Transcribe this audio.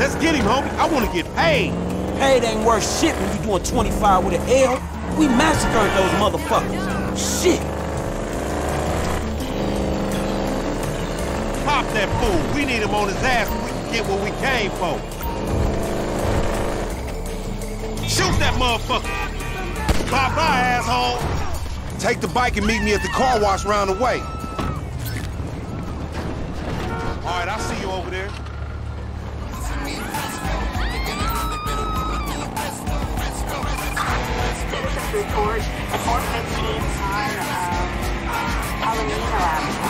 Let's get him, homie. I want to get paid. Paid ain't worth shit when you doing 25 with an L. We massacred those motherfuckers. Shit. Pop that fool. We need him on his ass so we can get what we came for. Shoot that motherfucker. Bye-bye, asshole. Take the bike and meet me at the car wash round the way. All right, I'll see you over there. Orphan teen on um, Halloween